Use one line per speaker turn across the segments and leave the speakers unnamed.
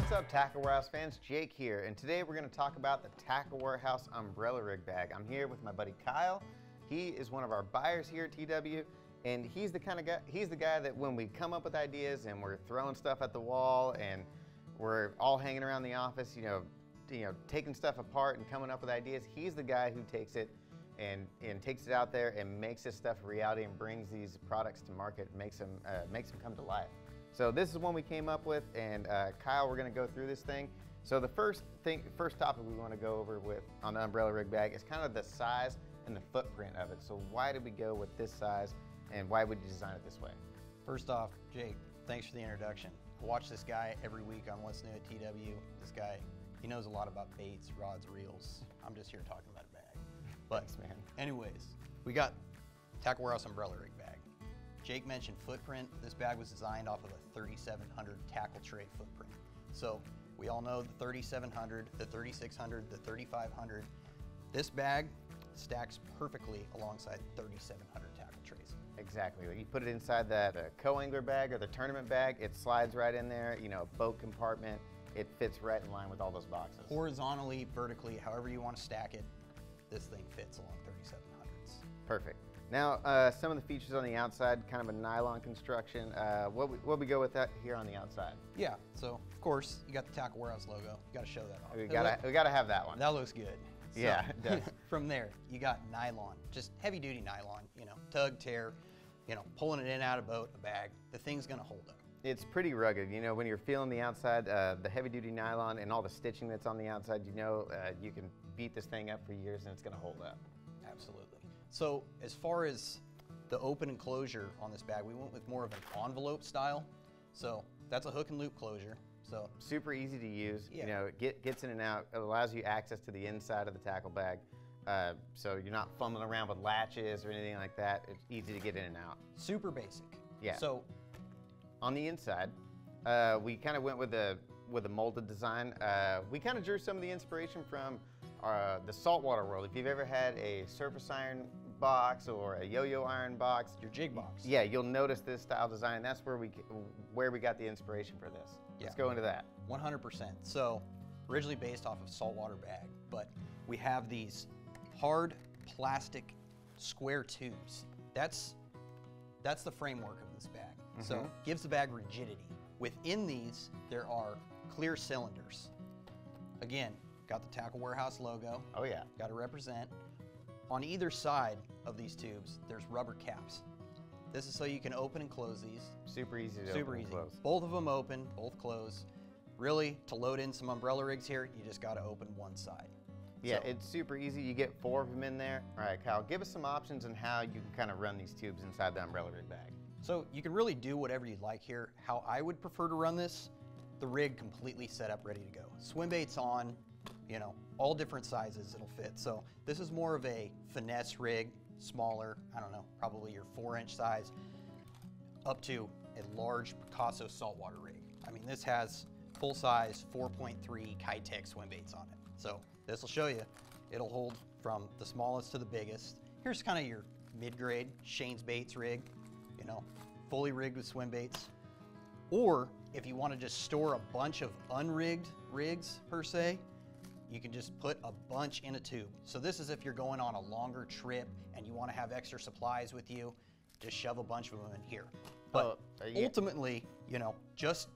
What's up Tackle Warehouse fans? Jake here, and today we're going to talk about the Tackle Warehouse Umbrella Rig Bag. I'm here with my buddy Kyle. He is one of our buyers here at TW, and he's the kind of guy, he's the guy that when we come up with ideas and we're throwing stuff at the wall and we're all hanging around the office, you know, you know, taking stuff apart and coming up with ideas, he's the guy who takes it and, and takes it out there and makes this stuff reality and brings these products to market, makes them, uh, makes them come to life. So this is one we came up with, and uh, Kyle, we're gonna go through this thing. So the first thing, first topic we wanna go over with on the umbrella rig bag is kind of the size and the footprint of it. So why did we go with this size, and why would you design it this way?
First off, Jake, thanks for the introduction. I watch this guy every week on What's New at TW. This guy, he knows a lot about baits, rods, reels. I'm just here talking about a bag. But
Thanks, man.
anyways, we got Tackle Warehouse umbrella rig bag. Jake mentioned footprint. This bag was designed off of a 3700 tackle tray footprint. So we all know the 3700, the 3600, the 3500. This bag stacks perfectly alongside 3700 tackle trays.
Exactly. You put it inside that uh, co-angler bag or the tournament bag, it slides right in there, you know, boat compartment, it fits right in line with all those boxes.
Horizontally, vertically, however you want to stack it, this thing fits along 3700s.
Perfect. Now, uh, some of the features on the outside, kind of a nylon construction. Uh, what, we, what we go with that here on the outside?
Yeah, so of course, you got the Tackle Warehouse logo. You got to show that off.
We gotta,
look-
we gotta have that one.
that looks good. So,
Yeah, it does.
from there, you got nylon, just heavy duty nylon, you know, tug, tear, you know, pulling it in out of boat, a bag. The thing's gonna hold up.
It's pretty rugged. You know, when you're feeling the outside, uh, the heavy duty nylon and all the stitching that's on the outside, you know uh, you can beat this thing up for years and it's gonna hold up.
Absolutely. So as far as the open and closure on this bag, we went with more of an envelope style. So that's a hook and loop closure. So
Super easy to use.
Yeah.
You know, it get, gets in and out. It allows you access to the inside of the tackle bag. Uh, so you're not fumbling around with latches or anything like that. It's easy to get in and out.
super basic.
Yeah.
So
On the inside, uh, we kind of went with a with a molded design. Uh, we kind of drew some of the inspiration from uh, the saltwater world. If you've ever had a surface iron box or a yo-yo iron box,
your jig box.
yeah, you'll notice this style design. That's where we where we got the inspiration for this. Let's go into that.
100%. So, originally based off of saltwater bag, but we have these hard plastic square tubes. That's that's the framework of this bag. So, mm-hmm. gives the bag rigidity. Within these, there are clear cylinders. Again, got the Tackle Warehouse logo.
Oh yeah.
Got to represent. On either side of these tubes, there's rubber caps. This is so you can open and close these.
Super easy to
Super
open and
easy.
close.
Both of them open, both close. Really, to load in some umbrella rigs here, you just got to open one side.
Yeah,
So-
it's super easy. You get four of them in there. All right, Kyle, give us some options on how you can kind of run these tubes inside the umbrella rig bag.
So you can really do whatever you'd like here. How I would prefer to run this, the rig completely set up, ready to go. Swim baits on, you know, all different sizes it'll fit. So this is more of a finesse rig, smaller, I don't know, probably your four inch size, up to a large Picasso saltwater rig. I mean, this has full size 4.3 Keitech swim baits on it. So this will show you, it'll hold from the smallest to the biggest. Here's kind of your mid-grade Shane's Baits rig, you know, fully rigged with swim baits. Or if you want to just store a bunch of unrigged rigs per se, you can just put a bunch in a tube. So this is if you're going on a longer trip and you want to have extra supplies with you, just shove a bunch of them in here. But
Oh, uh, yeah.
ultimately, you know, just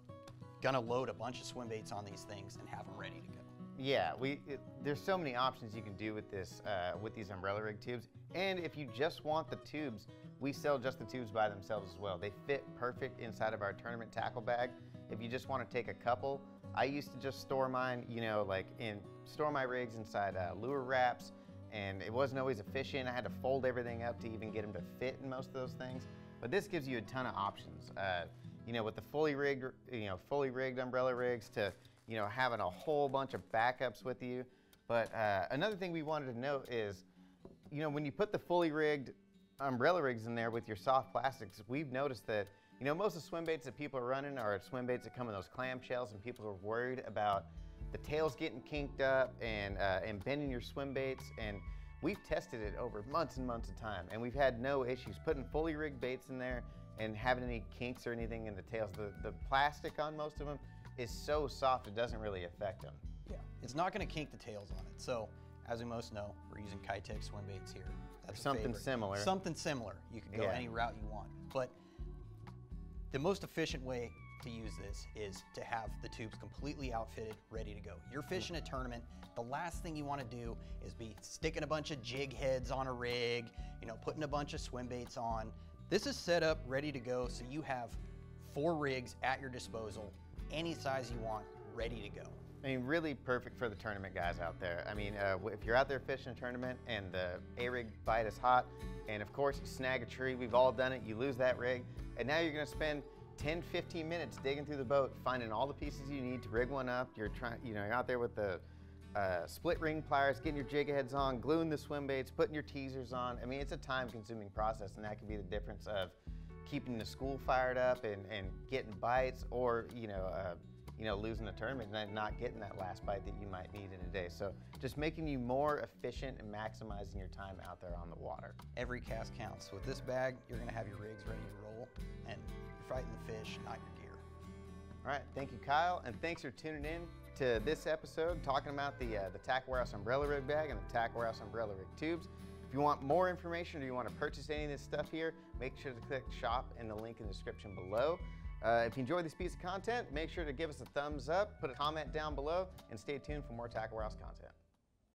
gonna load a bunch of swim baits on these things and have them ready to go.
Yeah, we it, there's so many options you can do with this uh, with these umbrella rig tubes. And if you just want the tubes, we sell just the tubes by themselves as well. They fit perfect inside of our tournament tackle bag. If you just want to take a couple, I used to just store mine, you know, like in store my rigs inside uh, lure wraps, and it wasn't always efficient. I had to fold everything up to even get them to fit in most of those things. But this gives you a ton of options. Uh, you know, with the fully rigged, you know, fully rigged umbrella rigs to, you know, having a whole bunch of backups with you. But uh, another thing we wanted to note is, you know, when you put the fully rigged umbrella rigs in there with your soft plastics, we've noticed that, you know, most of the swim baits that people are running are swim baits that come in those clamshells and people are worried about the tails getting kinked up and, uh, and bending your swim baits. And we've tested it over months and months of time and we've had no issues putting fully rigged baits in there and having any kinks or anything in the tails. The, the plastic on most of them is so soft it doesn't really affect them.
Yeah. It's not going to kink the tails on it. So, as we most know, we're using Keitech swim baits here. That's
something
favorite.
similar.
Something similar. You can go
Yeah.
any route you want. But the most efficient way to use this is to have the tubes completely outfitted, ready to go. You're fishing a tournament. The last thing you want to do is be sticking a bunch of jig heads on a rig, you know, putting a bunch of swim baits on. This is set up, ready to go, so you have four rigs at your disposal, any size you want, ready to go.
I mean, really perfect for the tournament guys out there. I mean, uh, if you're out there fishing a tournament and the A-rig bite is hot, and of course you snag a tree, we've all done it, you lose that rig, and now you're gonna spend 10, 15 minutes digging through the boat, finding all the pieces you need to rig one up. You're trying, you know, you're out there with the uh, split ring pliers, getting your jig heads on, gluing the swim baits, putting your teasers on. I mean, it's a time consuming process, and that can be the difference of keeping the school fired up and, and getting bites or, you know, uh, you know, losing the tournament and not getting that last bite that you might need in a day. So just making you more efficient and maximizing your time out there on the water.
Every cast counts. With this bag, you're gonna have your rigs ready to roll, and you're fighting the fish, not your gear.
All right, thank you, Kyle, and thanks for tuning in to this episode talking about the uh, the Tack Warehouse umbrella rig bag and the Tack Warehouse umbrella rig tubes. If you want more information or you want to purchase any of this stuff here, make sure to click shop in the link in the description below. Uh, if you enjoyed this piece of content, make sure to give us a thumbs up, put a comment down below, and stay tuned for more Tackle Warehouse content.